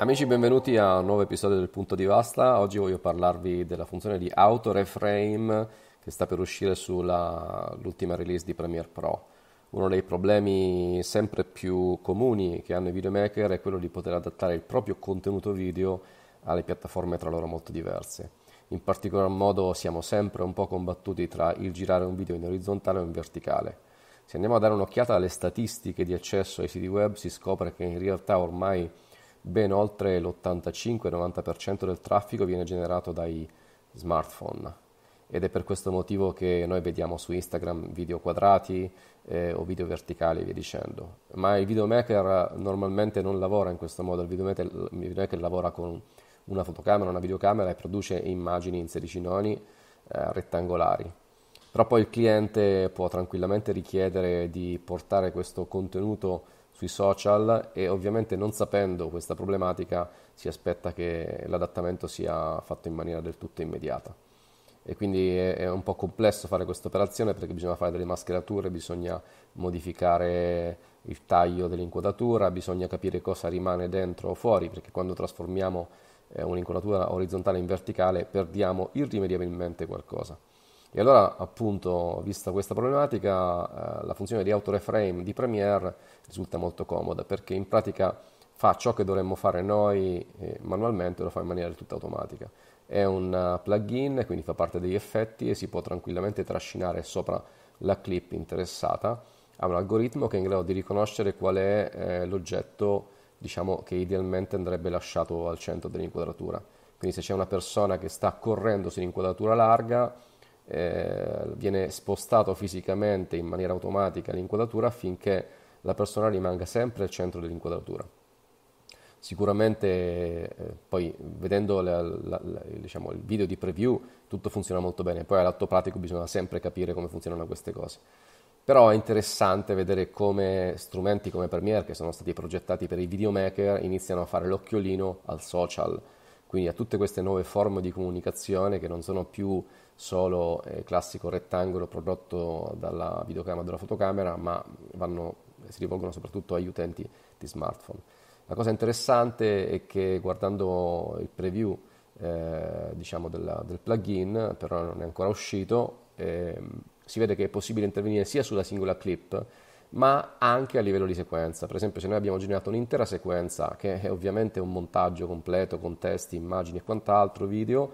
Amici, benvenuti a un nuovo episodio del Punto di Vasta. Oggi voglio parlarvi della funzione di auto reframe che sta per uscire sull'ultima release di Premiere Pro. Uno dei problemi sempre più comuni che hanno i videomaker è quello di poter adattare il proprio contenuto video alle piattaforme tra loro molto diverse. In particolar modo siamo sempre un po' combattuti tra il girare un video in orizzontale o in verticale. Se andiamo a dare un'occhiata alle statistiche di accesso ai siti web si scopre che in realtà ormai ben oltre l'85-90% del traffico viene generato dai smartphone ed è per questo motivo che noi vediamo su Instagram video quadrati eh, o video verticali e via dicendo. Ma il videomaker normalmente non lavora in questo modo, il videomaker, il videomaker lavora con una fotocamera, una videocamera e produce immagini in 16 noni eh, rettangolari. Però poi il cliente può tranquillamente richiedere di portare questo contenuto sui social e ovviamente non sapendo questa problematica si aspetta che l'adattamento sia fatto in maniera del tutto immediata. E quindi è, un po' complesso fare questa operazione perché bisogna fare delle mascherature, bisogna modificare il taglio dell'inquadratura, bisogna capire cosa rimane dentro o fuori perché quando trasformiamo eh, un'inquadratura orizzontale in verticale perdiamo irrimediabilmente qualcosa. E allora, appunto, vista questa problematica, eh, la funzione di auto-reframe di Premiere risulta molto comoda perché in pratica fa ciò che dovremmo fare noi eh, manualmente, lo fa in maniera del tutto automatica. È un uh, plugin, quindi fa parte degli effetti e si può tranquillamente trascinare sopra la clip interessata. Ha un algoritmo che è in grado di riconoscere qual è eh, l'oggetto diciamo, che idealmente andrebbe lasciato al centro dell'inquadratura. Quindi se c'è una persona che sta correndo su un'inquadratura larga, eh, viene spostato fisicamente in maniera automatica l'inquadratura affinché la persona rimanga sempre al centro dell'inquadratura. Sicuramente eh, poi vedendo la, la, la, diciamo, il video di preview tutto funziona molto bene, poi all'atto pratico bisogna sempre capire come funzionano queste cose. Però è interessante vedere come strumenti come Premiere, che sono stati progettati per i videomaker, iniziano a fare l'occhiolino al social, quindi a tutte queste nuove forme di comunicazione che non sono più solo eh, classico rettangolo prodotto dalla videocamera o dalla fotocamera, ma vanno, si rivolgono soprattutto agli utenti di smartphone. La cosa interessante è che guardando il preview eh, diciamo della, del plugin, però non è ancora uscito, eh, si vede che è possibile intervenire sia sulla singola clip, ma anche a livello di sequenza. Per esempio, se noi abbiamo generato un'intera sequenza, che è ovviamente un montaggio completo con testi, immagini e quant'altro, video,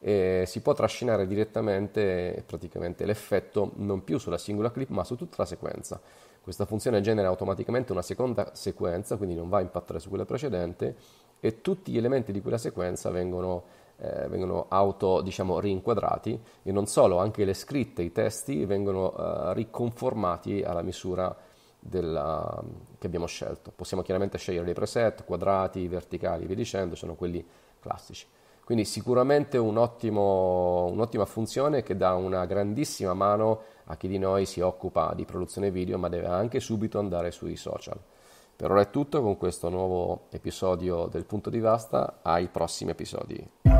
eh, si può trascinare direttamente praticamente l'effetto non più sulla singola clip, ma su tutta la sequenza. Questa funzione genera automaticamente una seconda sequenza, quindi non va a impattare su quella precedente, e tutti gli elementi di quella sequenza vengono eh, vengono auto diciamo, rinquadrati e non solo, anche le scritte, i testi vengono eh, riconformati alla misura della, che abbiamo scelto. Possiamo chiaramente scegliere dei preset, quadrati, verticali, via dicendo, sono quelli classici. Quindi sicuramente un ottimo, un'ottima funzione che dà una grandissima mano a chi di noi si occupa di produzione video ma deve anche subito andare sui social. Per ora è tutto con questo nuovo episodio del Punto di Vasta, ai prossimi episodi.